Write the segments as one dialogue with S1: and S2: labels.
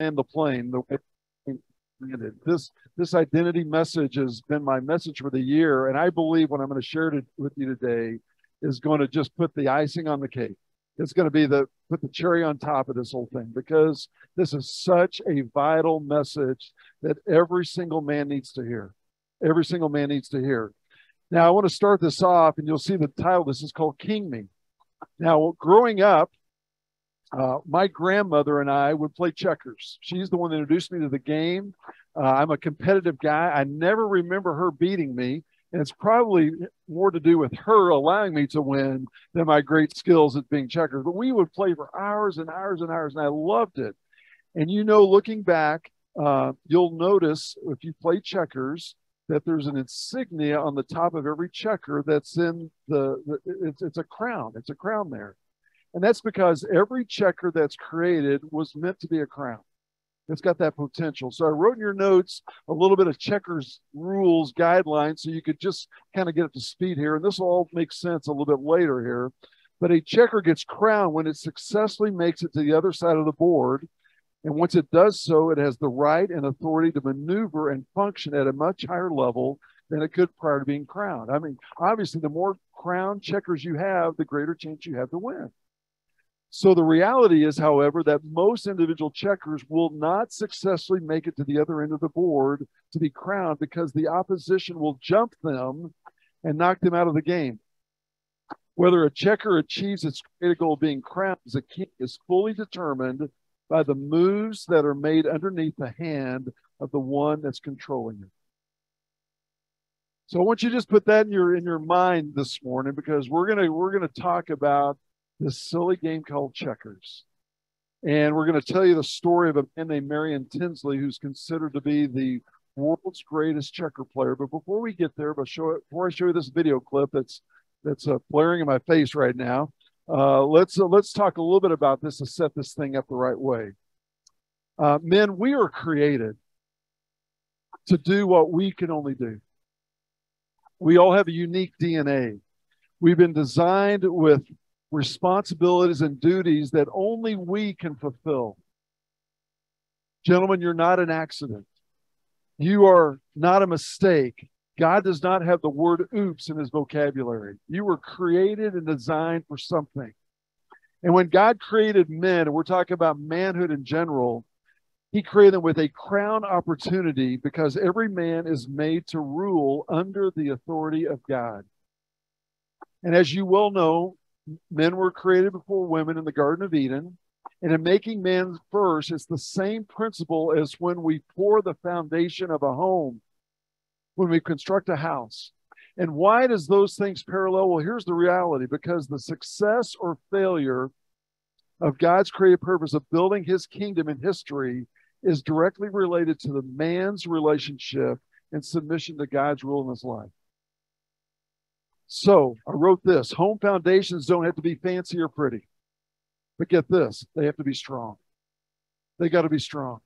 S1: land the plane the way landed. this this identity message has been my message for the year, and I believe what I'm going to share to, with you today is going to just put the icing on the cake. It's going to be the put the cherry on top of this whole thing because this is such a vital message that every single man needs to hear. Every single man needs to hear. Now, I want to start this off, and you'll see the title. This is called King Me. Now, growing up, uh, my grandmother and I would play checkers. She's the one that introduced me to the game. Uh, I'm a competitive guy. I never remember her beating me. And it's probably more to do with her allowing me to win than my great skills at being checkers. But we would play for hours and hours and hours, and I loved it. And you know, looking back, uh, you'll notice if you play checkers that there's an insignia on the top of every checker that's in the, the it's, it's a crown. It's a crown there. And that's because every checker that's created was meant to be a crown. It's got that potential. So I wrote in your notes a little bit of checkers rules guidelines so you could just kind of get up to speed here. And this will all make sense a little bit later here. But a checker gets crowned when it successfully makes it to the other side of the board. And once it does so, it has the right and authority to maneuver and function at a much higher level than it could prior to being crowned. I mean, obviously, the more crown checkers you have, the greater chance you have to win. So the reality is, however, that most individual checkers will not successfully make it to the other end of the board to be crowned because the opposition will jump them and knock them out of the game. Whether a checker achieves its created goal of being crowned as a king is fully determined by the moves that are made underneath the hand of the one that's controlling it. So I want you to just put that in your in your mind this morning because we're gonna we're gonna talk about this silly game called checkers. And we're going to tell you the story of a man named Marion Tinsley, who's considered to be the world's greatest checker player. But before we get there, before I show you this video clip that's that's uh, blaring in my face right now, uh, let's uh, let's talk a little bit about this to set this thing up the right way. Uh, men, we are created to do what we can only do. We all have a unique DNA. We've been designed with responsibilities and duties that only we can fulfill. Gentlemen, you're not an accident. You are not a mistake. God does not have the word oops in his vocabulary. You were created and designed for something. And when God created men, and we're talking about manhood in general, he created them with a crown opportunity because every man is made to rule under the authority of God. And as you well know, men were created before women in the Garden of Eden. And in making man first, it's the same principle as when we pour the foundation of a home, when we construct a house. And why does those things parallel? Well, here's the reality because the success or failure of God's creative purpose of building his kingdom in history is directly related to the man's relationship and submission to God's rule in his life. So I wrote this home foundations don't have to be fancy or pretty. But get this they have to be strong. They got to be strong.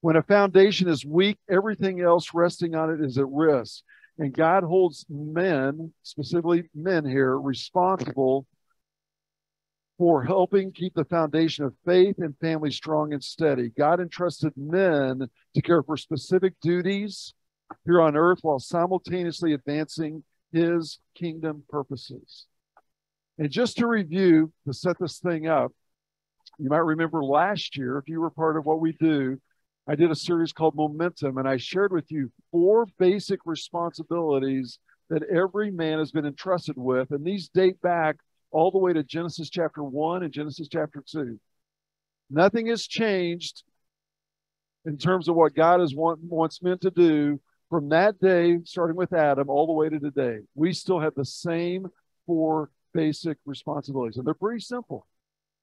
S1: When a foundation is weak, everything else resting on it is at risk. And God holds men, specifically men here, responsible for helping keep the foundation of faith and family strong and steady. God entrusted men to care for specific duties here on earth while simultaneously advancing his kingdom purposes. And just to review, to set this thing up, you might remember last year, if you were part of what we do, I did a series called Momentum, and I shared with you four basic responsibilities that every man has been entrusted with. And these date back all the way to Genesis chapter 1 and Genesis chapter 2. Nothing has changed in terms of what God has want, wants men to do from that day, starting with Adam, all the way to today, we still have the same four basic responsibilities. And they're pretty simple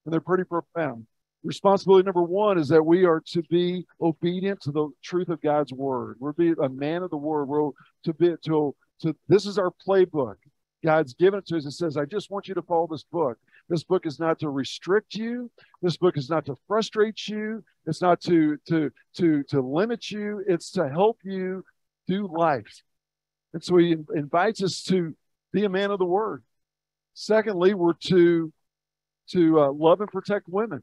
S1: and they're pretty profound. Responsibility number one is that we are to be obedient to the truth of God's word. We're be a man of the word. We're to be to to this is our playbook. God's given it to us and says, I just want you to follow this book. This book is not to restrict you. This book is not to frustrate you. It's not to to to to limit you. It's to help you do life. And so he invites us to be a man of the word. Secondly, we're to to uh, love and protect women.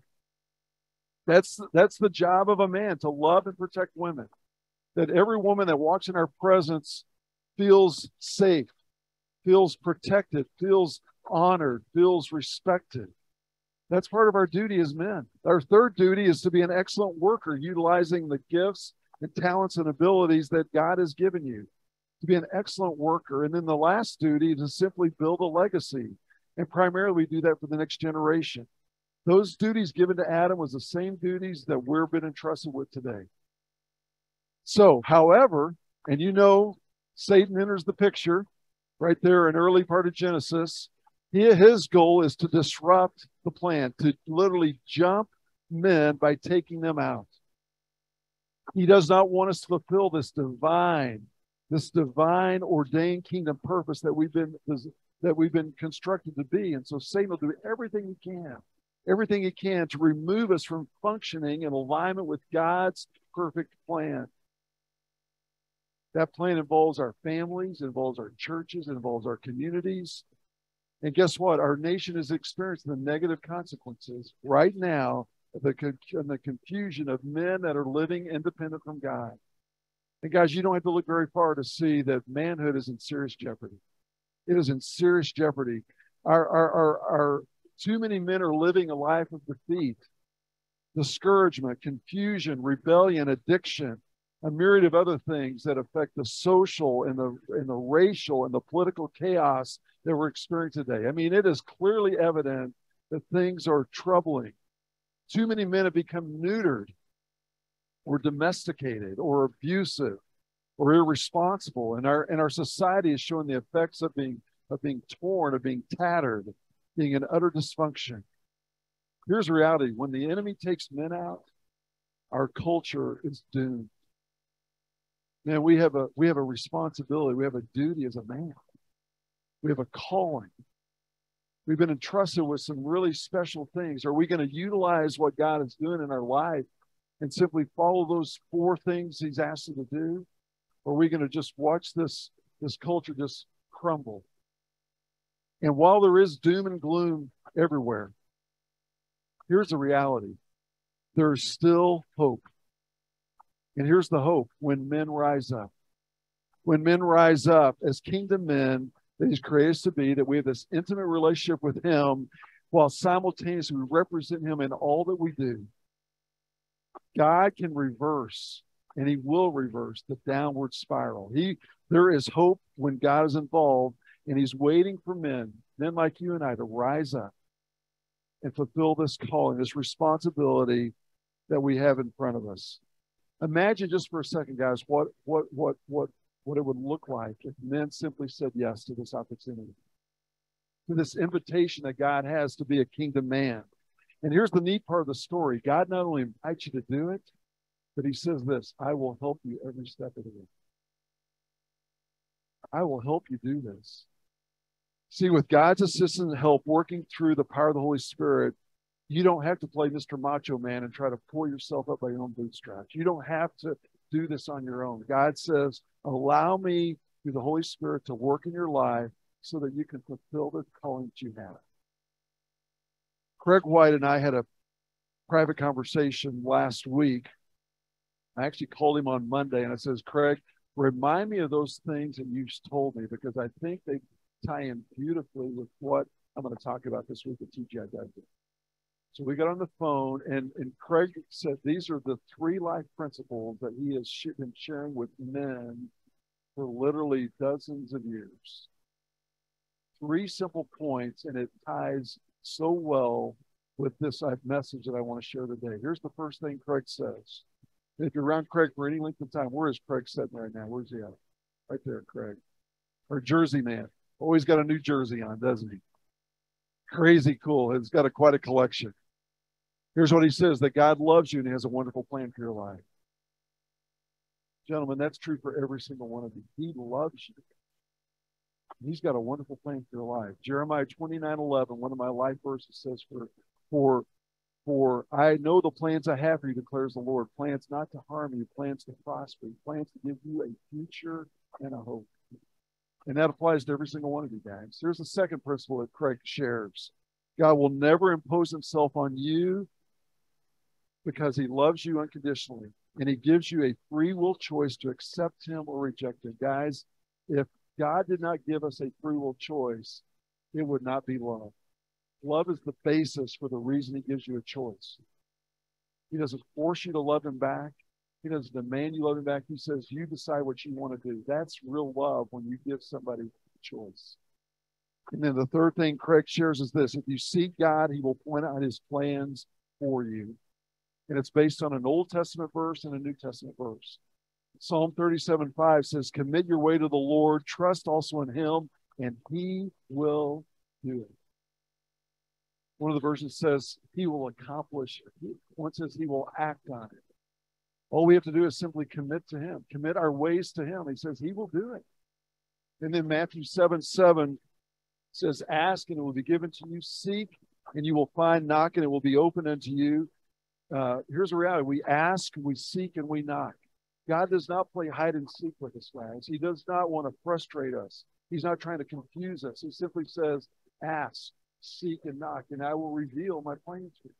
S1: That's that's the job of a man to love and protect women. That every woman that walks in our presence feels safe, feels protected, feels honored, feels respected. That's part of our duty as men. Our third duty is to be an excellent worker, utilizing the gifts and talents and abilities that God has given you to be an excellent worker. And then the last duty is to simply build a legacy. And primarily, we do that for the next generation. Those duties given to Adam was the same duties that we're been entrusted with today. So, however, and you know, Satan enters the picture right there in early part of Genesis. He, his goal is to disrupt the plan, to literally jump men by taking them out. He does not want us to fulfill this divine, this divine ordained kingdom purpose that we've been that we've been constructed to be. And so Satan will do everything he can, everything he can to remove us from functioning in alignment with God's perfect plan. That plan involves our families, involves our churches, involves our communities. And guess what? Our nation is experiencing the negative consequences right now the, and the confusion of men that are living independent from God. And guys, you don't have to look very far to see that manhood is in serious jeopardy. It is in serious jeopardy. Our, our, our, our too many men are living a life of defeat, discouragement, confusion, rebellion, addiction, a myriad of other things that affect the social and the and the racial and the political chaos that we're experiencing today. I mean, it is clearly evident that things are troubling. Too many men have become neutered or domesticated or abusive or irresponsible. And our and our society is showing the effects of being of being torn, of being tattered, being in utter dysfunction. Here's reality. When the enemy takes men out, our culture is doomed. Man, we have a we have a responsibility, we have a duty as a man. We have a calling. We've been entrusted with some really special things. Are we going to utilize what God is doing in our life and simply follow those four things He's asked us to do? Or are we going to just watch this, this culture just crumble? And while there is doom and gloom everywhere, here's the reality there's still hope. And here's the hope when men rise up. When men rise up as kingdom men, that He's created us to be, that we have this intimate relationship with Him while simultaneously we represent Him in all that we do. God can reverse and He will reverse the downward spiral. He there is hope when God is involved, and He's waiting for men, men like you and I, to rise up and fulfill this calling, this responsibility that we have in front of us. Imagine just for a second, guys, what what what what what it would look like if men simply said yes to this opportunity, to this invitation that God has to be a kingdom man. And here's the neat part of the story God not only invites you to do it, but He says this I will help you every step of the way. I will help you do this. See, with God's assistance and help working through the power of the Holy Spirit, you don't have to play Mr. Macho Man and try to pull yourself up by your own bootstraps. You don't have to do this on your own. God says, allow me through the Holy Spirit to work in your life so that you can fulfill the calling that you have. Craig White and I had a private conversation last week. I actually called him on Monday and I says, Craig, remind me of those things that you've told me because I think they tie in beautifully with what I'm going to talk about this week at TGI so we got on the phone, and, and Craig said these are the three life principles that he has been sharing with men for literally dozens of years. Three simple points, and it ties so well with this uh, message that I want to share today. Here's the first thing Craig says. If you're around Craig for any length of time, where is Craig sitting right now? Where's he at? Right there, Craig. Our Jersey man. Always got a new jersey on, doesn't he? Crazy cool. He's got a quite a collection. Here's what he says that God loves you and He has a wonderful plan for your life. Gentlemen, that's true for every single one of you. He loves you. He's got a wonderful plan for your life. Jeremiah 29 11, one of my life verses says, For for for I know the plans I have for you, declares the Lord. Plans not to harm you, plans to prosper, you, plans to give you a future and a hope. And that applies to every single one of you guys. There's a second principle that Craig shares. God will never impose himself on you because he loves you unconditionally and he gives you a free will choice to accept him or reject him. Guys, if God did not give us a free will choice, it would not be love. Love is the basis for the reason he gives you a choice. He doesn't force you to love him back. He doesn't demand you love him back. He says, you decide what you want to do. That's real love when you give somebody a choice. And then the third thing Craig shares is this if you seek God, he will point out his plans for you. And it's based on an Old Testament verse and a New Testament verse. Psalm 37 5 says, Commit your way to the Lord, trust also in him, and he will do it. One of the versions says, He will accomplish. One says, He will act on it. All we have to do is simply commit to Him, commit our ways to Him. He says, He will do it. And then Matthew 7 7 says, Ask and it will be given to you, seek and you will find, knock and it will be open unto you. Uh, here's the reality we ask, we seek, and we knock. God does not play hide and seek with us, guys. He does not want to frustrate us. He's not trying to confuse us. He simply says, Ask, seek, and knock, and I will reveal my plans to you.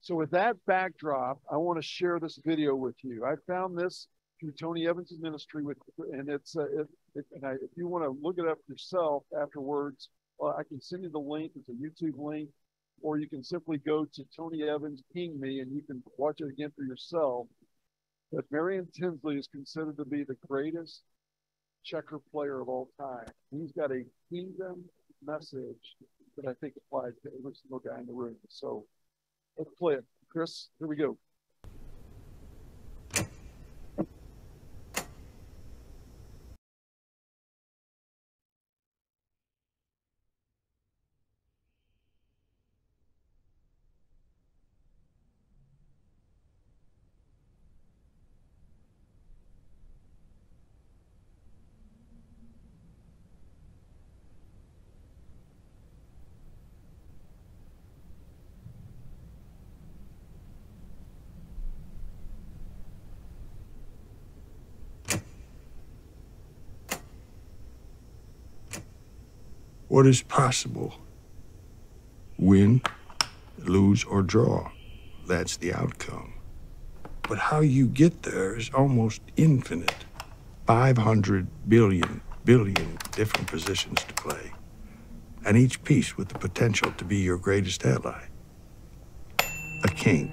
S1: So, with that backdrop, I want to share this video with you. I found this through Tony Evans' ministry, with, and it's uh, it, it, and I, if you want to look it up yourself afterwards, well, I can send you the link. It's a YouTube link, or you can simply go to Tony Evans, King me, and you can watch it again for yourself. But Marion Tinsley is considered to be the greatest checker player of all time. He's got a kingdom message that I think applies to every single guy in the room. So let's play it. Chris, here we go.
S2: What is possible. Win, lose, or draw. That's the outcome. But how you get there is almost infinite. 500 billion, billion different positions to play. And each piece with the potential to be your greatest ally. A king.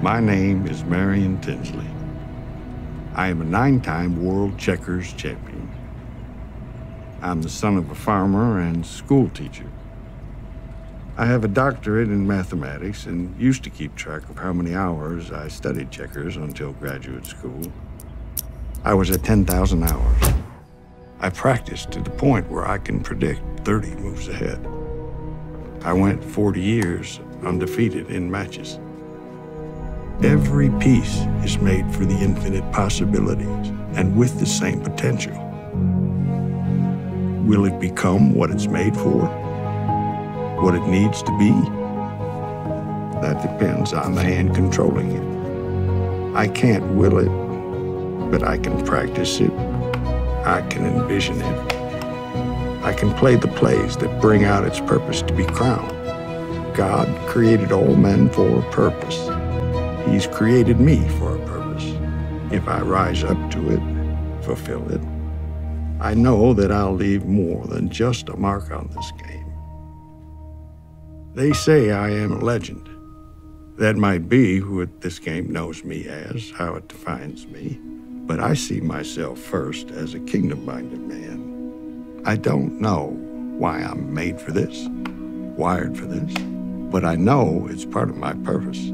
S2: My name is Marion Tinsley. I am a nine time world checkers champion. I'm the son of a farmer and school teacher. I have a doctorate in mathematics and used to keep track of how many hours I studied checkers until graduate school. I was at 10,000 hours. I practiced to the point where I can predict 30 moves ahead. I went 40 years undefeated in matches. Every piece is made for the infinite possibilities and with the same potential. Will it become what it's made for? What it needs to be? That depends on the hand controlling it. I can't will it, but I can practice it. I can envision it. I can play the plays that bring out its purpose to be crowned. God created all men for a purpose. He's created me for a purpose. If I rise up to it, fulfill it, I know that I'll leave more than just a mark on this game. They say I am a legend. That might be who this game knows me as, how it defines me. But I see myself first as a kingdom minded man. I don't know why I'm made for this, wired for this, but I know it's part of my purpose.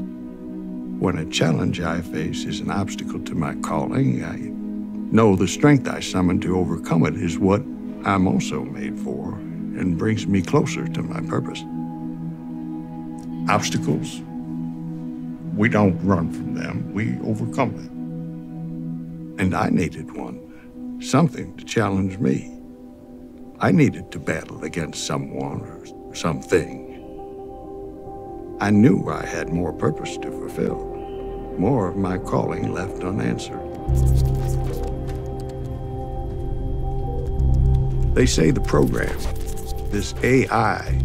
S2: When a challenge I face is an obstacle to my calling, I know the strength I summon to overcome it is what I'm also made for and brings me closer to my purpose. Obstacles, we don't run from them, we overcome them. And I needed one, something to challenge me. I needed to battle against someone or something. I knew I had more purpose to fulfill more of my calling left unanswered. They say the program this AI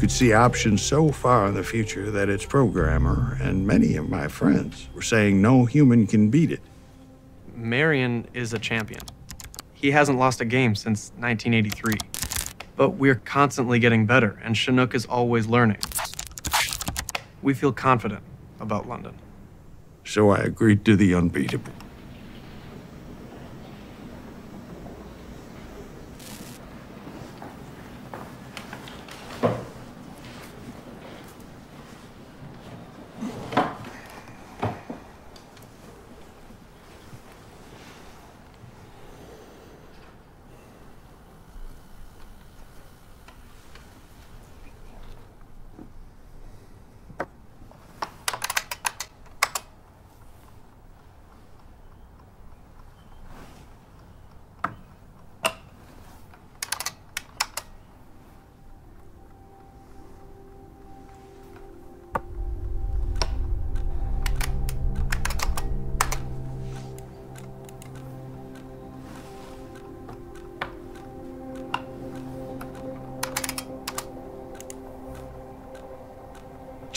S2: could see options so far in the future that its programmer and many of my friends were saying no human can beat it.
S3: Marion is a champion. He hasn't lost a game since 1983. But we're constantly getting better, and Chinook is always learning. We feel confident about London.
S2: So I agreed to the unbeatable.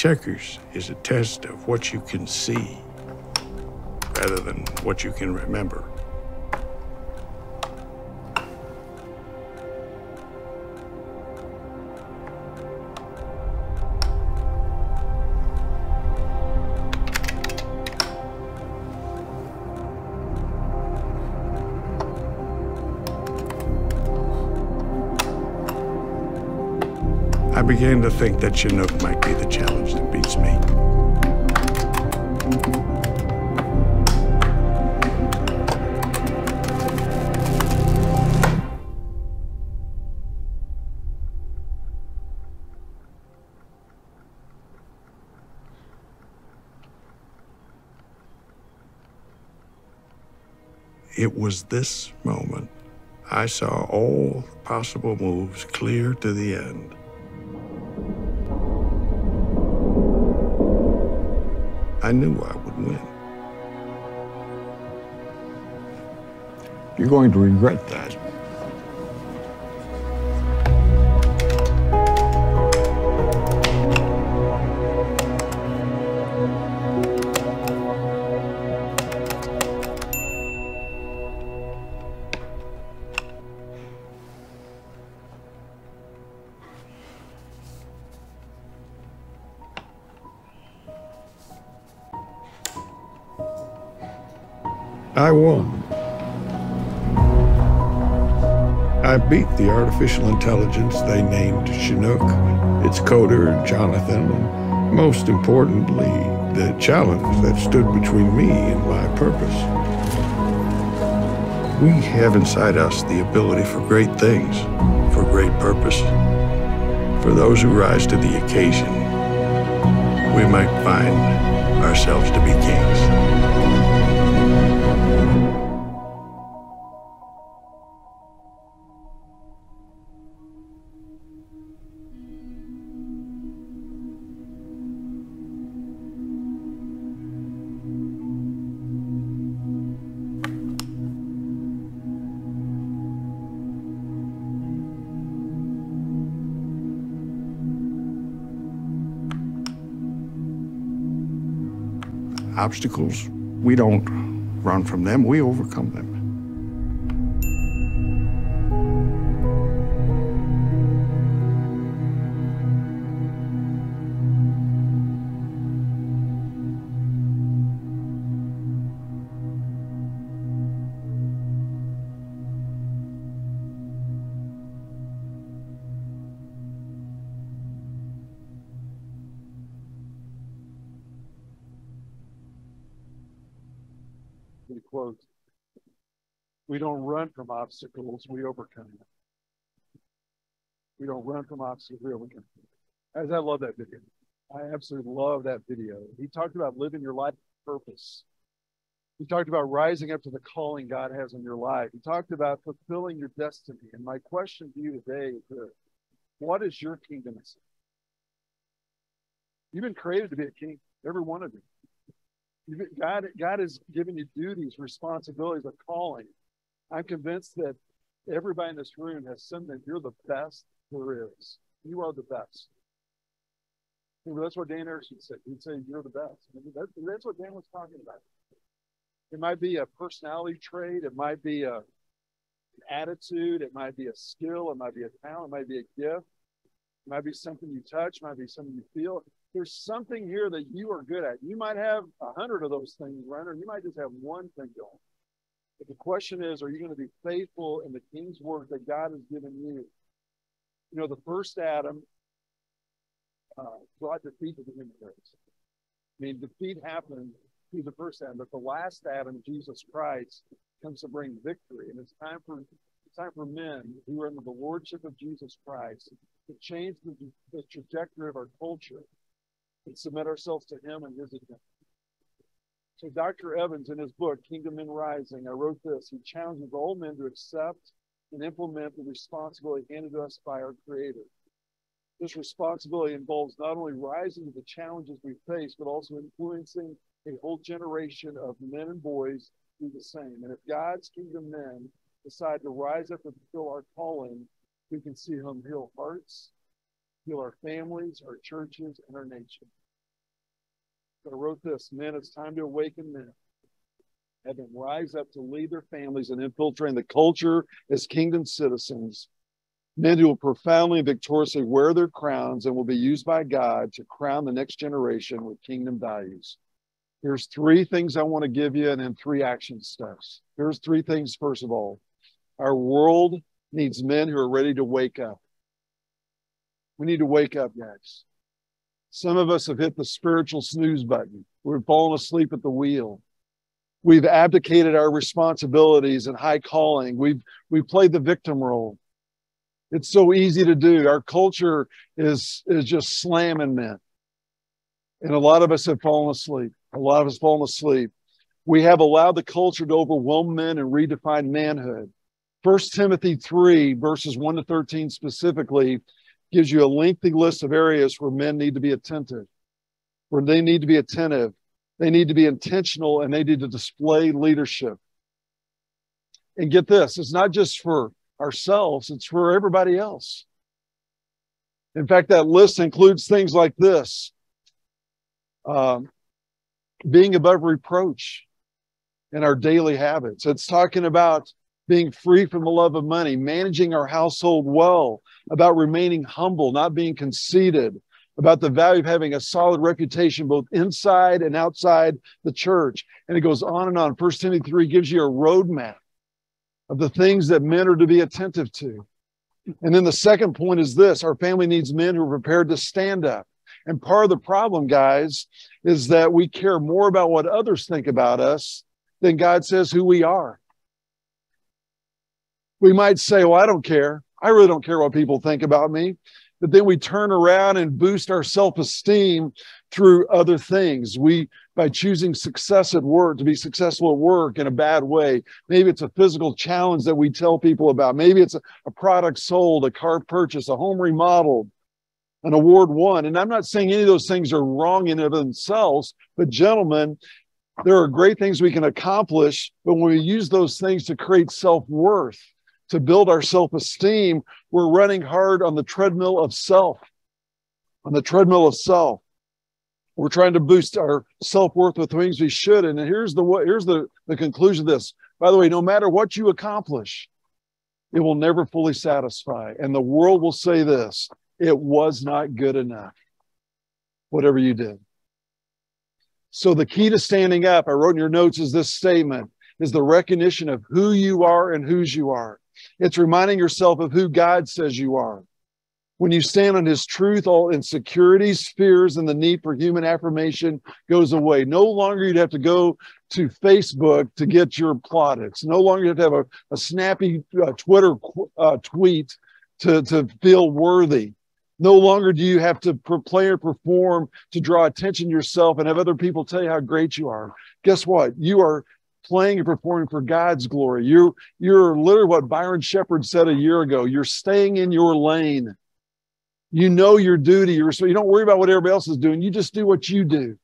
S2: Checkers is a test of what you can see rather than what you can remember. Began to think that Chinook might be the challenge that beats me. It was this moment I saw all possible moves clear to the end. I knew I would win.
S4: You're going to regret that.
S2: I won. I beat the artificial intelligence they named Chinook, its coder, Jonathan, and most importantly, the challenge that stood between me and my purpose. We have inside us the ability for great things, for great purpose. For those who rise to the occasion, we might find ourselves to be kings. Obstacles, we don't run from them, we overcome them.
S1: Don't run from obstacles, we overcome them. We don't run from obstacles, we overcome them. As I love that video. I absolutely love that video. He talked about living your life with purpose. He talked about rising up to the calling God has in your life. He talked about fulfilling your destiny. And my question to you today is this What is your kingdom? You've been created to be a king, every one of you. God, God has given you duties, responsibilities, a calling. I'm convinced that everybody in this room has something. You're the best there is. You are the best. That's what Dan Erickson said. He'd say, You're the best. That, that's what Dan was talking about. It might be a personality trait, it might be a, an attitude, it might be a skill, it might be a talent, it might be a gift, it might be something you touch, it might be something you feel. There's something here that you are good at. You might have a hundred of those things running, you might just have one thing going. But the question is, are you going to be faithful in the king's work that God has given you? You know, the first Adam uh, brought defeat to the human race. I mean, defeat happened through the first Adam, but the last Adam, Jesus Christ, comes to bring victory. And it's time for it's time for men who are under the lordship of Jesus Christ to change the, the trajectory of our culture and submit ourselves to Him and His agenda. So Dr. Evans, in his book, Kingdom Men Rising, I wrote this. He challenges all men to accept and implement the responsibility handed to us by our Creator. This responsibility involves not only rising to the challenges we face, but also influencing a whole generation of men and boys to do the same. And if God's kingdom men decide to rise up and fulfill our calling, we can see Him heal hearts, heal our families, our churches, and our nation. I wrote this Men, it's time to awaken men. Have them rise up to lead their families and infiltrate the culture as kingdom citizens Men who will profoundly and victoriously wear their crowns and will be used by God to crown the next generation with kingdom values. Here's three things I want to give you and then three action steps. Here's three things, first of all. Our world needs men who are ready to wake up. We need to wake up, guys. Some of us have hit the spiritual snooze button. We've fallen asleep at the wheel. We've abdicated our responsibilities and high calling. We've, we've played the victim role. It's so easy to do. Our culture is is just slamming men. And a lot of us have fallen asleep. A lot of us fallen asleep. We have allowed the culture to overwhelm men and redefine manhood. First Timothy 3, verses 1 to 13 specifically, gives you a lengthy list of areas where men need to be attentive, where they need to be attentive. They need to be intentional and they need to display leadership. And get this, it's not just for ourselves, it's for everybody else. In fact, that list includes things like this um, being above reproach in our daily habits. It's talking about being free from the love of money, managing our household well, about remaining humble, not being conceited, about the value of having a solid reputation both inside and outside the church. And it goes on and on. First Timothy 3 gives you a roadmap of the things that men are to be attentive to. And then the second point is this our family needs men who are prepared to stand up. And part of the problem, guys, is that we care more about what others think about us than God says who we are. We might say, Well, I don't care. I really don't care what people think about me. But then we turn around and boost our self esteem through other things. We, by choosing success at work, to be successful at work in a bad way. Maybe it's a physical challenge that we tell people about. Maybe it's a, a product sold, a car purchased, a home remodeled, an award won. And I'm not saying any of those things are wrong in of themselves, but gentlemen, there are great things we can accomplish, but when we use those things to create self worth, to build our self esteem, we're running hard on the treadmill of self, on the treadmill of self. We're trying to boost our self worth with things we should. And here's the here's the, the conclusion of this. By the way, no matter what you accomplish, it will never fully satisfy. And the world will say this it was not good enough, whatever you did. So, the key to standing up, I wrote in your notes, is this statement is the recognition of who you are and whose you are. It's reminding yourself of who God says you are. When you stand on his truth, all insecurities, fears, and the need for human affirmation goes away. No longer you'd have to go to Facebook to get your plaudits. No longer you have to have a, a snappy uh, Twitter uh, tweet to, to feel worthy. No longer do you have to play or perform to draw attention to yourself and have other people tell you how great you are. Guess what? You are playing and performing for God's glory. You're, you're literally what Byron Shepard said a year ago. You're staying in your lane. You know your duty. You're, so you don't worry about what everybody else is doing. You just do what you do.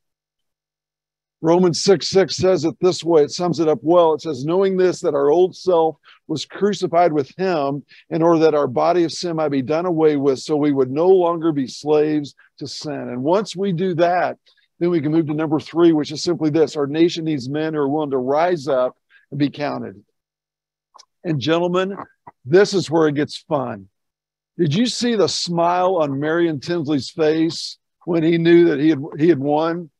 S1: Romans 6 6 says it this way. It sums it up well. It says, knowing this, that our old self was crucified with him in order that our body of sin might be done away with, so we would no longer be slaves to sin. And once we do that, then we can move to number three, which is simply this our nation needs men who are willing to rise up and be counted. And gentlemen, this is where it gets fun. Did you see the smile on Marion Tinsley's face when he knew that he had he had won?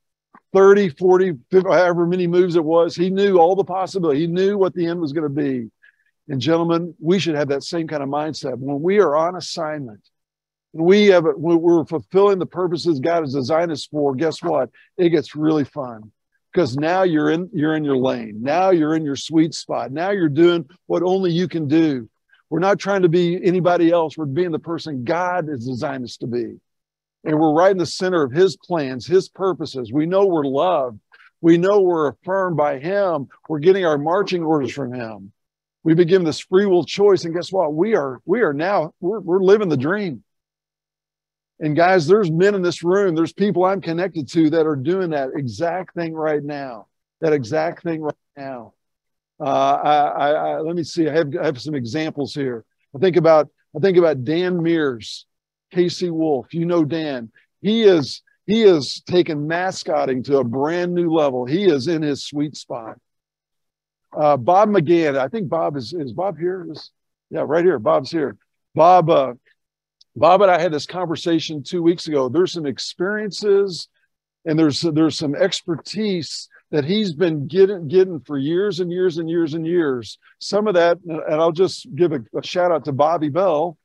S1: 30, 40, 50, however many moves it was. He knew all the possibility. He knew what the end was going to be. And gentlemen, we should have that same kind of mindset when we are on assignment. We have we're fulfilling the purposes God has designed us for. Guess what? It gets really fun because now you're in you're in your lane. Now you're in your sweet spot. Now you're doing what only you can do. We're not trying to be anybody else. We're being the person God has designed us to be. And we're right in the center of his plans, his purposes. We know we're loved. We know we're affirmed by him. We're getting our marching orders from him. We've been given this free will choice. And guess what? We are, we are now, we're, we're living the dream. And guys, there's men in this room, there's people I'm connected to that are doing that exact thing right now. That exact thing right now. Uh, I, I, I, let me see. I have, I have some examples here. I think about I think about Dan Meers. KC Wolf, you know Dan. He is he is taking mascotting to a brand new level. He is in his sweet spot. Uh, Bob McGann, I think Bob is is Bob here? Is, yeah, right here. Bob's here. Bob, uh, Bob and I had this conversation two weeks ago. There's some experiences and there's there's some expertise that he's been getting getting for years and years and years and years. Some of that, and I'll just give a, a shout out to Bobby Bell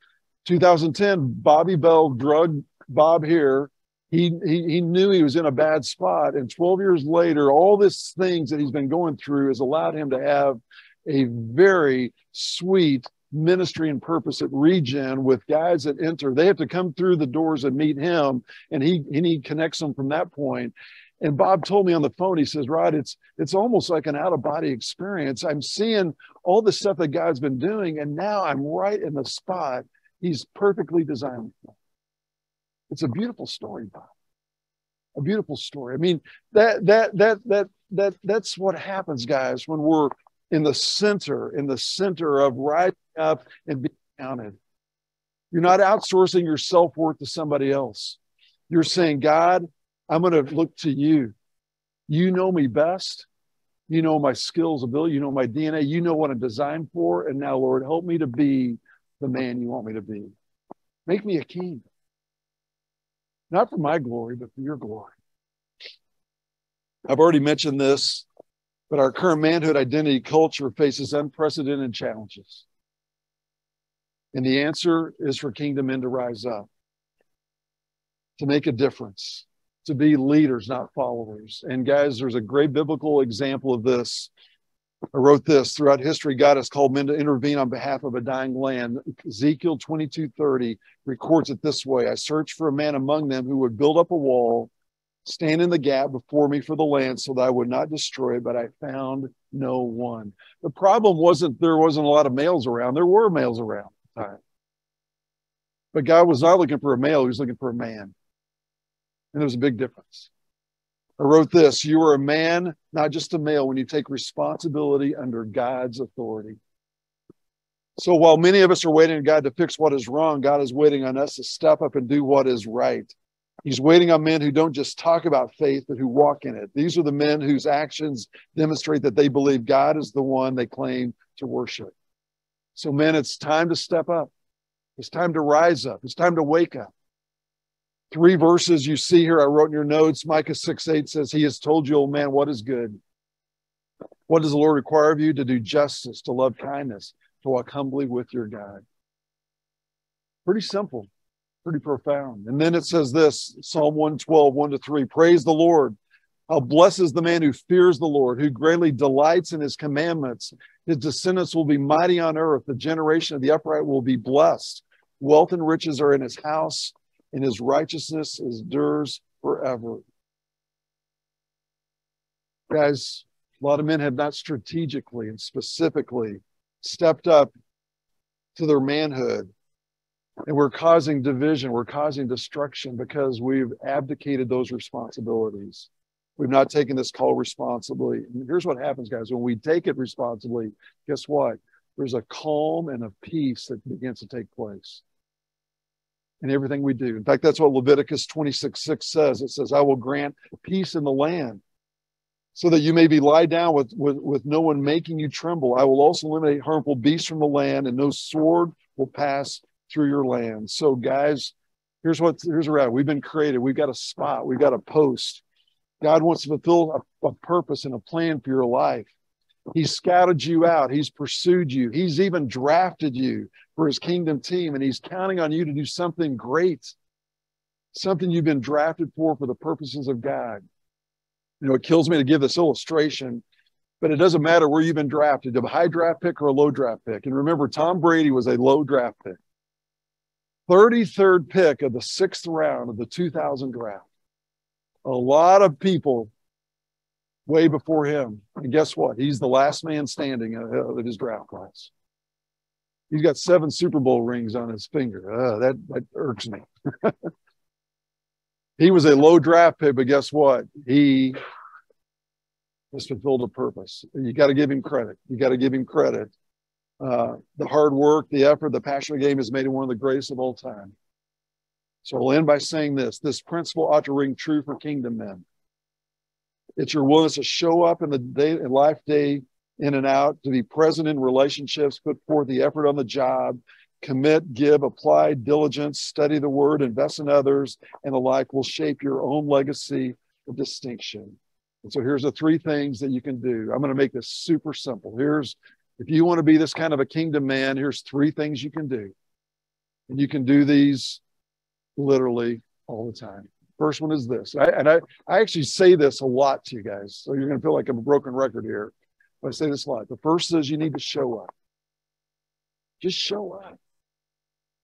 S1: 2010, Bobby Bell drugged Bob here. He, he, he knew he was in a bad spot. And 12 years later, all these things that he's been going through has allowed him to have a very sweet ministry and purpose at Regen with guys that enter. They have to come through the doors and meet him, and he, and he connects them from that point. And Bob told me on the phone, he says, Rod, it's it's almost like an out-of-body experience. I'm seeing all the stuff that God's been doing, and now I'm right in the spot He's perfectly designed. for. It's a beautiful story, Bob. A beautiful story. I mean, that that that that that that's what happens, guys, when we're in the center, in the center of rising up and being counted. You're not outsourcing your self-worth to somebody else. You're saying, God, I'm going to look to you. You know me best. You know my skills, ability. You know my DNA. You know what I'm designed for. And now, Lord, help me to be the man you want me to be. Make me a king. Not for my glory, but for your glory. I've already mentioned this, but our current manhood identity culture faces unprecedented challenges. And the answer is for kingdom men to rise up, to make a difference, to be leaders, not followers. And guys, there's a great biblical example of this I wrote this throughout history, God has called men to intervene on behalf of a dying land. Ezekiel 22 30 records it this way I searched for a man among them who would build up a wall, stand in the gap before me for the land so that I would not destroy it, but I found no one. The problem wasn't there wasn't a lot of males around, there were males around at the time. But God was not looking for a male, he was looking for a man. And there was a big difference. I wrote this You are a man, not just a male, when you take responsibility under God's authority. So while many of us are waiting on God to fix what is wrong, God is waiting on us to step up and do what is right. He's waiting on men who don't just talk about faith, but who walk in it. These are the men whose actions demonstrate that they believe God is the one they claim to worship. So, men, it's time to step up. It's time to rise up. It's time to wake up three verses you see here, I wrote in your notes. Micah 6 8 says, He has told you, old man, what is good. What does the Lord require of you? To do justice, to love kindness, to walk humbly with your God. Pretty simple, pretty profound. And then it says this Psalm 112, 1 to 3 Praise the Lord. How blessed is the man who fears the Lord, who greatly delights in his commandments. His descendants will be mighty on earth. The generation of the upright will be blessed. Wealth and riches are in his house and his righteousness endures forever. Guys, a lot of men have not strategically and specifically stepped up to their manhood. And we're causing division, we're causing destruction because we've abdicated those responsibilities. We've not taken this call responsibly. And here's what happens, guys. When we take it responsibly, guess what? There's a calm and a peace that begins to take place in everything we do. In fact, that's what Leviticus 26 6 says. It says, I will grant peace in the land so that you may be lie down with, with, with no one making you tremble. I will also eliminate harmful beasts from the land, and no sword will pass through your land. So, guys, here's what here's where we've been created. We've got a spot, we've got a post. God wants to fulfill a, a purpose and a plan for your life. He's scouted you out. He's pursued you. He's even drafted you for his kingdom team, and he's counting on you to do something great, something you've been drafted for for the purposes of God. You know, it kills me to give this illustration, but it doesn't matter where you've been drafted, a high draft pick or a low draft pick. And remember, Tom Brady was a low draft pick. 33rd pick of the sixth round of the 2000 draft. A lot of people way before him. And guess what? He's the last man standing of his draft class. He's got seven Super Bowl rings on his finger. Uh, that, that irks me. he was a low draft pick, but guess what? He has fulfilled a purpose. You got to give him credit. You got to give him credit. Uh, the hard work, the effort, the passion of the game has made him one of the greatest of all time. So I'll end by saying this this principle ought to ring true for kingdom men. It's your willingness to show up in the day in life day in and out, to be present in relationships, put forth the effort on the job, commit, give, apply, diligence, study the word, invest in others, and the like will shape your own legacy of distinction. And so here's the three things that you can do. I'm going to make this super simple. Here's if you want to be this kind of a kingdom man, here's three things you can do. And you can do these literally all the time. First one is this. I, and I, I actually say this a lot to you guys. So you're going to feel like I'm a broken record here. But I say this a lot. The first is you need to show up. Just show up.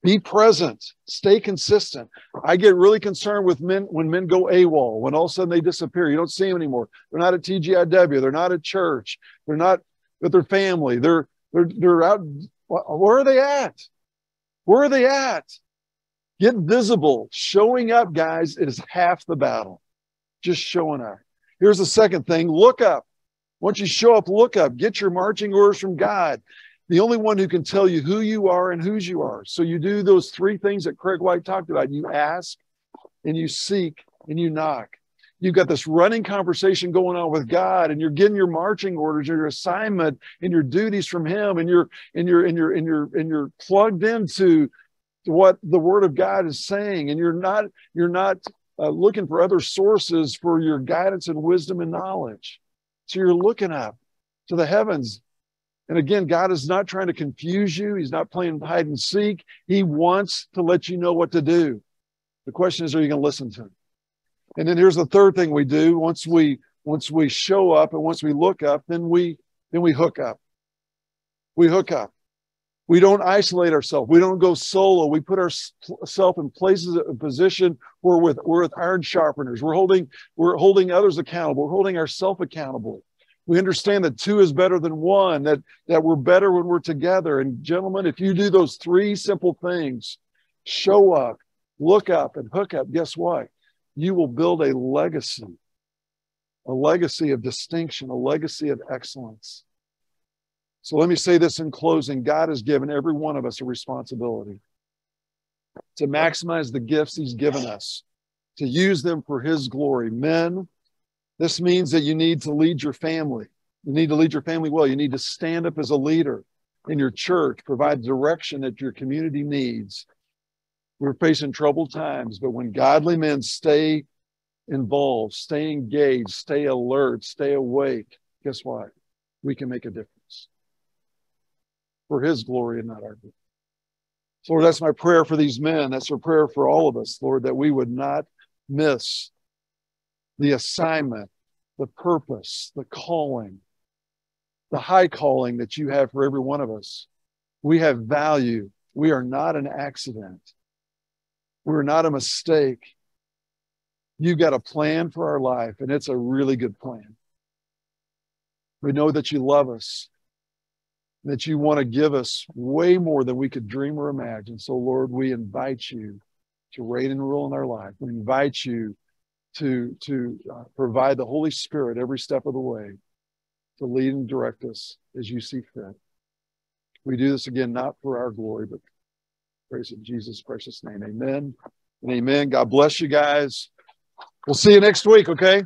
S1: Be present. Stay consistent. I get really concerned with men when men go AWOL, when all of a sudden they disappear. You don't see them anymore. They're not at TGIW. They're not at church. They're not with their family. They're they're they're out. Where are they at? Where are they at? Get visible. Showing up, guys, is half the battle. Just showing up. Here's the second thing look up. Once you show up, look up. Get your marching orders from God, the only one who can tell you who you are and whose you are. So you do those three things that Craig White talked about. You ask and you seek and you knock. You've got this running conversation going on with God, and you're getting your marching orders, your assignment, and your duties from Him, and you're and you're and you're and you're and you're plugged into what the word of God is saying, and you're not you're not uh, looking for other sources for your guidance and wisdom and knowledge. So you're looking up to the heavens. And again, God is not trying to confuse you. He's not playing hide and seek. He wants to let you know what to do. The question is, are you going to listen to him? And then here's the third thing we do. Once we once we show up and once we look up, then we then we hook up. We hook up. We don't isolate ourselves. We don't go solo. We put ourselves in places, a position where we're with, we're with iron sharpeners. We're holding, we're holding others accountable. We're holding ourselves accountable. We understand that two is better than one, that, that we're better when we're together. And gentlemen, if you do those three simple things, show up, look up, and hook up, guess what? You will build a legacy, a legacy of distinction, a legacy of excellence. So let me say this in closing God has given every one of us a responsibility to maximize the gifts He's given us, to use them for His glory. Men, this means that you need to lead your family. You need to lead your family well. You need to stand up as a leader in your church, provide direction that your community needs. We're facing troubled times, but when godly men stay involved, stay engaged, stay alert, stay awake, guess what? We can make a difference for his glory and not our glory. So Lord, that's my prayer for these men. That's our prayer for all of us, Lord, that we would not miss the assignment, the purpose, the calling, the high calling that you have for every one of us. We have value. We are not an accident. We're not a mistake. You've got a plan for our life, and it's a really good plan. We know that you love us that you want to give us way more than we could dream or imagine. So, Lord, we invite you to reign and rule in our life. We invite you to, to uh, provide the Holy Spirit every step of the way to lead and direct us as you see fit. We do this again, not for our glory, but praise in Jesus' precious name. Amen and amen. God bless you guys. We'll see you next week, okay?